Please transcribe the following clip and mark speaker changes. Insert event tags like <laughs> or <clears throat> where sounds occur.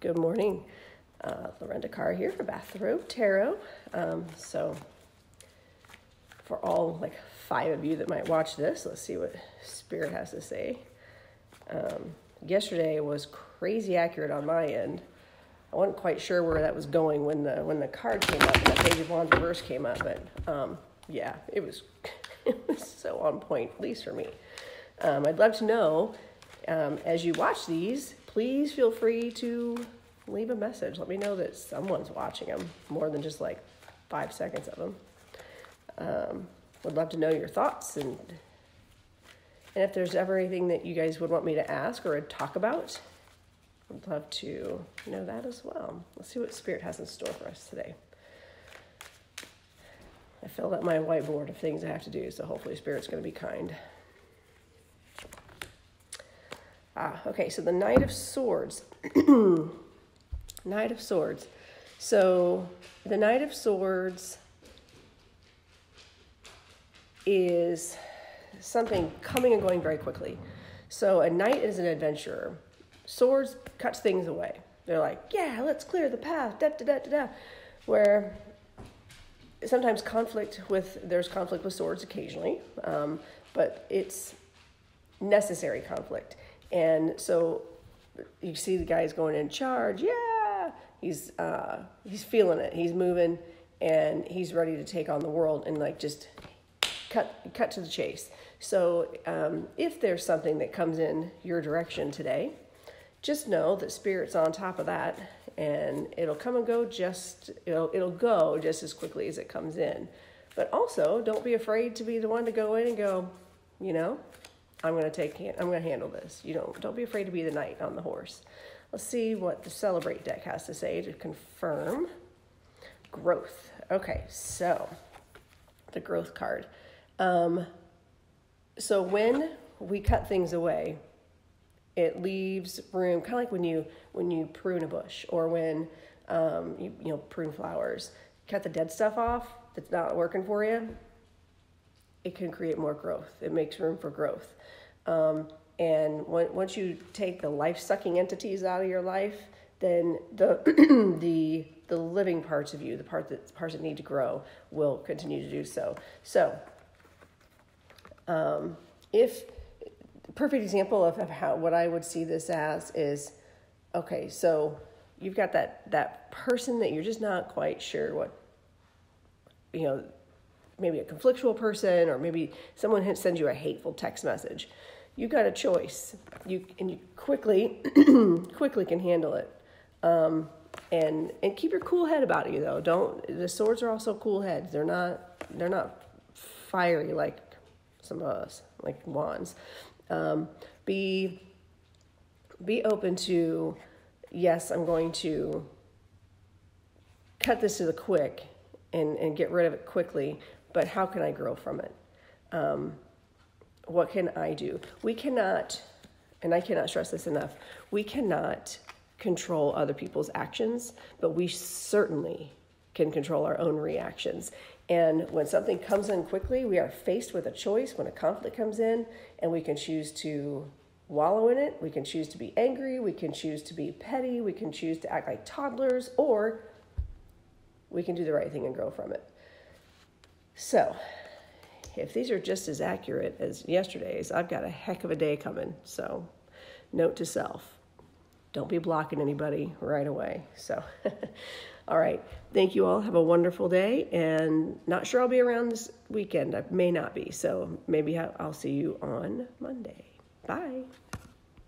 Speaker 1: Good morning. Uh, Lorenda Carr here for Bathrobe Tarot. Um, so, for all like five of you that might watch this, let's see what Spirit has to say. Um, yesterday was crazy accurate on my end. I wasn't quite sure where that was going when the when the card came up the Page of Wands reverse came up, but um, yeah, it was <laughs> it was so on point, at least for me. Um, I'd love to know um, as you watch these, please feel free to leave a message. Let me know that someone's watching them more than just like five seconds of them. Um, would love to know your thoughts and and if there's ever anything that you guys would want me to ask or talk about, I'd love to know that as well. Let's see what Spirit has in store for us today. I filled up my whiteboard of things I have to do, so hopefully Spirit's going to be kind. Ah, okay, so the Knight of Swords. <clears throat> Knight of Swords. So the Knight of Swords is something coming and going very quickly. So a knight is an adventurer. Swords cuts things away. They're like, yeah, let's clear the path, da da da da da. Where sometimes conflict with there's conflict with swords occasionally, um, but it's necessary conflict. And so you see the guy's going in charge. Yeah, he's uh, he's feeling it. He's moving, and he's ready to take on the world and like just cut cut to the chase. So um, if there's something that comes in your direction today, just know that spirit's on top of that, and it'll come and go just it'll it'll go just as quickly as it comes in. But also, don't be afraid to be the one to go in and go, you know, I'm going to take I'm going to handle this. You don't don't be afraid to be the knight on the horse. Let's see what the celebrate deck has to say to confirm growth. Okay, so the growth card. Um, so when we cut things away, it leaves room, kind of like when you when you prune a bush or when um, you you know prune flowers. Cut the dead stuff off that's not working for you it can create more growth. It makes room for growth. Um, and when, once you take the life sucking entities out of your life, then the <clears throat> the the living parts of you, the part that parts that need to grow, will continue to do so. So, um, if perfect example of, of how what I would see this as is, okay, so you've got that that person that you're just not quite sure what you know maybe a conflictual person or maybe someone sends you a hateful text message. You got a choice. You and you quickly <clears throat> quickly can handle it. Um, and and keep your cool head about you though. Don't the swords are also cool heads. They're not they're not fiery like some of us like wands. Um, be be open to yes i'm going to cut this to the quick and, and get rid of it quickly but how can I grow from it? Um, what can I do? We cannot, and I cannot stress this enough, we cannot control other people's actions, but we certainly can control our own reactions. And when something comes in quickly, we are faced with a choice when a conflict comes in, and we can choose to wallow in it. We can choose to be angry. We can choose to be petty. We can choose to act like toddlers, or we can do the right thing and grow from it. So, if these are just as accurate as yesterday's, I've got a heck of a day coming. So, note to self don't be blocking anybody right away. So, <laughs> all right. Thank you all. Have a wonderful day. And not sure I'll be around this weekend. I may not be. So, maybe I'll see you on Monday. Bye.